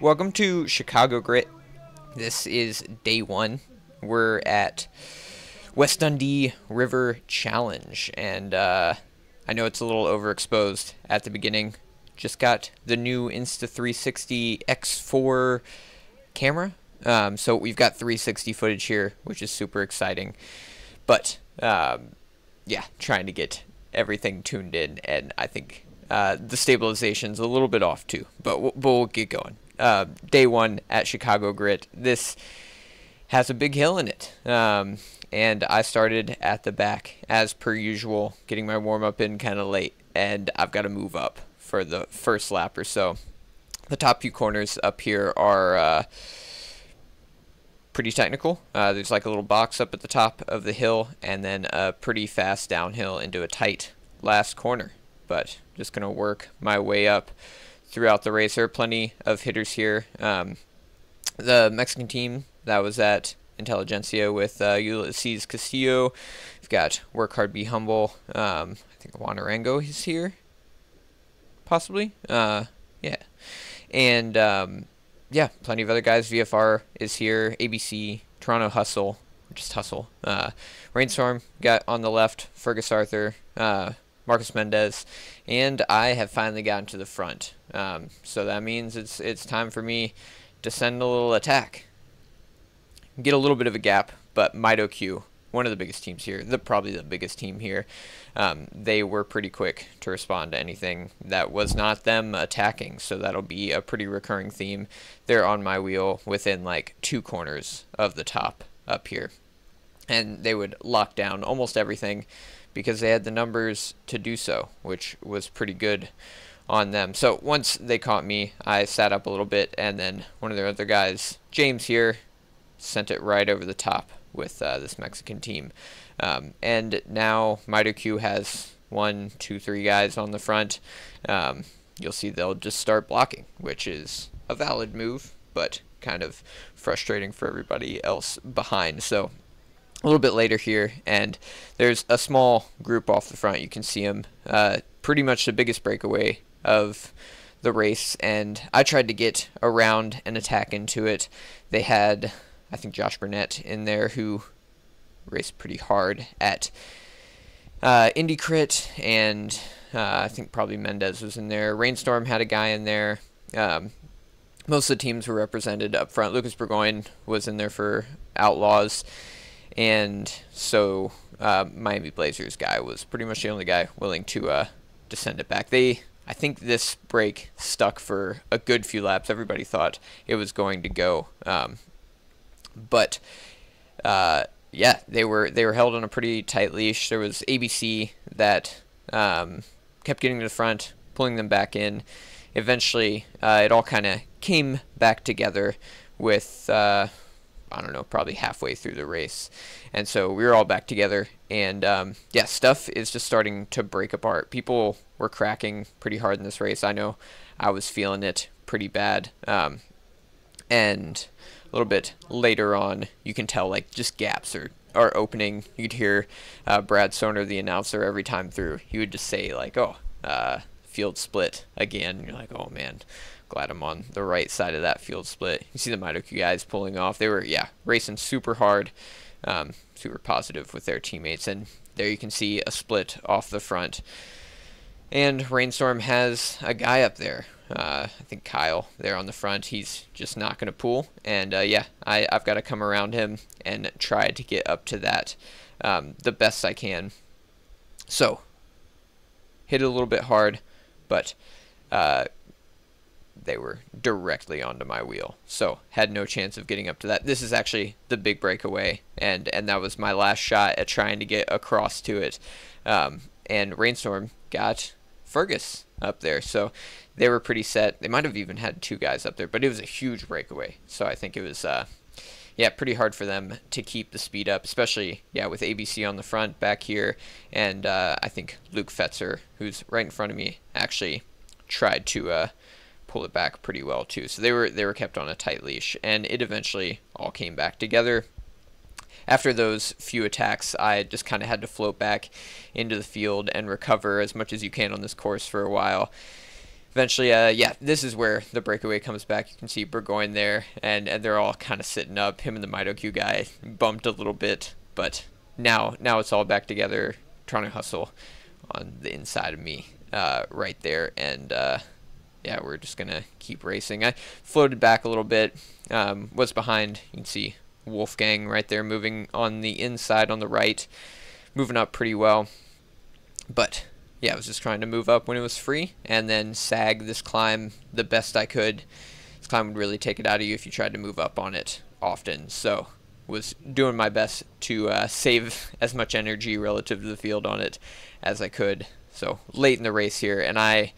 Welcome to Chicago Grit. This is day one. We're at West Dundee River Challenge, and uh, I know it's a little overexposed at the beginning. Just got the new Insta360 X4 camera, um, so we've got 360 footage here, which is super exciting. But um, yeah, trying to get everything tuned in, and I think uh, the stabilization's a little bit off too. But we'll, but we'll get going. Uh, day one at Chicago Grit. This has a big hill in it. Um, and I started at the back as per usual, getting my warm up in kind of late, and I've got to move up for the first lap or so. The top few corners up here are uh, pretty technical. Uh, there's like a little box up at the top of the hill, and then a pretty fast downhill into a tight last corner. But just gonna work my way up throughout the race. There are plenty of hitters here. Um, the Mexican team that was at Intelligentsia with uh, Ulysses Castillo. We've got Work Hard, Be Humble. Um, I think Juan Arango is here, possibly. Uh, yeah. And um, yeah, plenty of other guys. VFR is here. ABC, Toronto Hustle, just Hustle. Uh, Rainstorm got on the left. Fergus Arthur, uh, Marcus Mendez, and I have finally gotten to the front. Um, so that means it's it's time for me to send a little attack. Get a little bit of a gap, but MitoQ, one of the biggest teams here, the probably the biggest team here, um, they were pretty quick to respond to anything that was not them attacking. So that'll be a pretty recurring theme. They're on my wheel within like two corners of the top up here, and they would lock down almost everything because they had the numbers to do so, which was pretty good on them. So once they caught me, I sat up a little bit, and then one of their other guys, James here, sent it right over the top with uh, this Mexican team. Um, and now Q has one, two, three guys on the front. Um, you'll see they'll just start blocking, which is a valid move, but kind of frustrating for everybody else behind. So a little bit later here, and there's a small group off the front. You can see them. Uh, pretty much the biggest breakaway of the race, and I tried to get around and attack into it. They had, I think, Josh Burnett in there who raced pretty hard at uh, Indy Crit, and uh, I think probably Mendez was in there. Rainstorm had a guy in there. Um, most of the teams were represented up front. Lucas Burgoyne was in there for Outlaws and so uh, Miami Blazers guy was pretty much the only guy willing to uh, to send it back. They, I think this break stuck for a good few laps. Everybody thought it was going to go, um, but uh, yeah, they were they were held on a pretty tight leash. There was ABC that um, kept getting to the front, pulling them back in. Eventually, uh, it all kind of came back together with uh, I don't know, probably halfway through the race. And so we were all back together. And um, yeah, stuff is just starting to break apart. People were cracking pretty hard in this race. I know I was feeling it pretty bad. Um, and a little bit later on, you can tell like just gaps are, are opening. You'd hear uh, Brad Soner, the announcer, every time through. He would just say, like, oh, uh, field split again. And You're like, oh man glad I'm on the right side of that field split. You see the MitoQ guys pulling off. They were, yeah, racing super hard, um, super positive with their teammates. And there you can see a split off the front. And Rainstorm has a guy up there. Uh, I think Kyle there on the front. He's just not going to pull. And uh, yeah, I, I've got to come around him and try to get up to that um, the best I can. So, hit it a little bit hard, but uh, they were directly onto my wheel. So had no chance of getting up to that. This is actually the big breakaway, and and that was my last shot at trying to get across to it. Um, and Rainstorm got Fergus up there, so they were pretty set. They might have even had two guys up there, but it was a huge breakaway. So I think it was. Uh, yeah, pretty hard for them to keep the speed up, especially yeah with ABC on the front back here, and uh, I think Luke Fetzer, who's right in front of me, actually tried to uh, pull it back pretty well too. So they were they were kept on a tight leash, and it eventually all came back together. After those few attacks, I just kind of had to float back into the field and recover as much as you can on this course for a while. eventually, uh, yeah, this is where the breakaway comes back. You can see Burgoyne there, and, and they're all kind of sitting up. Him and the Mito guy bumped a little bit, but now now it's all back together, trying to hustle on the inside of me uh, right there, and uh, yeah, we're just gonna keep racing. I floated back a little bit, um, was behind. You can see Wolfgang right there moving on the inside on the right, moving up pretty well, but yeah, I was just trying to move up when it was free and then sag this climb the best I could. This climb would really take it out of you if you tried to move up on it often. So was doing my best to uh, save as much energy relative to the field on it as I could. So late in the race here, and I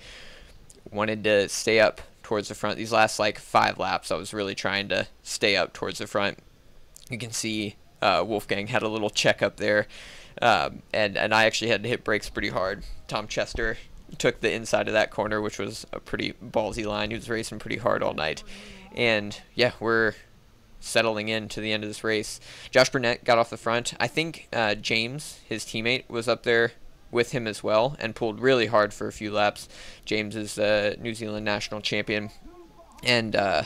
wanted to stay up towards the front. These last like five laps, I was really trying to stay up towards the front. You can see uh, Wolfgang had a little check up there um, and and I actually had to hit brakes pretty hard. Tom Chester took the inside of that corner, which was a pretty ballsy line. He was racing pretty hard all night, and yeah, we're settling in to the end of this race. Josh Burnett got off the front. I think uh, James, his teammate, was up there with him as well and pulled really hard for a few laps. James is the New Zealand national champion, and uh,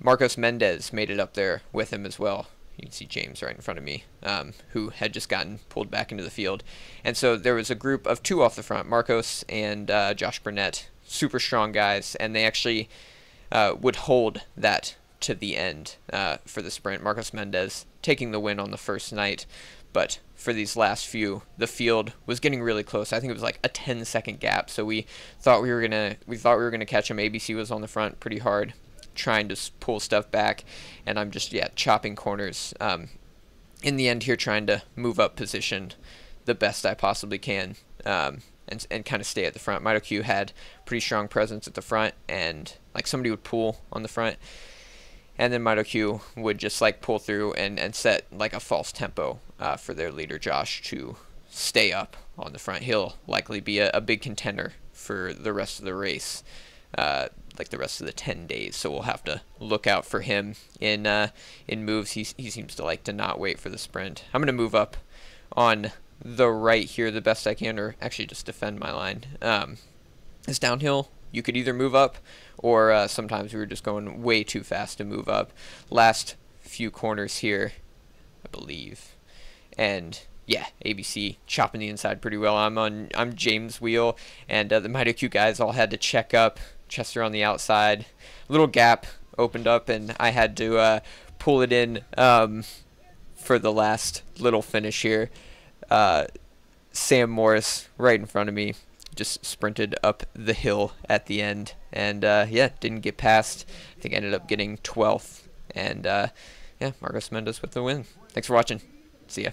Marcos Mendez made it up there with him as well you can see James right in front of me, um, who had just gotten pulled back into the field. And so there was a group of two off the front, Marcos and uh, Josh Burnett, super strong guys, and they actually uh, would hold that to the end uh, for the sprint. Marcos Mendez taking the win on the first night, but for these last few, the field was getting really close. I think it was like a 10 second gap. So we thought we were gonna we thought we were gonna catch him. ABC was on the front pretty hard, trying to pull stuff back, and I'm just yeah chopping corners. Um, in the end, here trying to move up position the best I possibly can, um, and and kind of stay at the front. MitoQ had pretty strong presence at the front, and like somebody would pull on the front, and then MitoQ would just like pull through and and set like a false tempo uh, for their leader Josh to stay up on the front. He'll likely be a, a big contender for the rest of the race. Uh, like the rest of the 10 days. So we'll have to look out for him in uh, in moves. He, he seems to like to not wait for the sprint. I'm going to move up on the right here the best I can, or actually just defend my line. Um, it's downhill. You could either move up, or uh, sometimes we were just going way too fast to move up. Last few corners here, I believe. And yeah, ABC chopping the inside pretty well. I'm on I'm James wheel, and uh, the MitoQ guys all had to check up Chester on the outside. Little gap opened up, and I had to uh, pull it in um, for the last little finish here. Uh, Sam Morris right in front of me just sprinted up the hill at the end, and uh, yeah, didn't get past. I think I ended up getting 12th, and uh, yeah, Marcos Mendez with the win. Thanks for watching. See ya.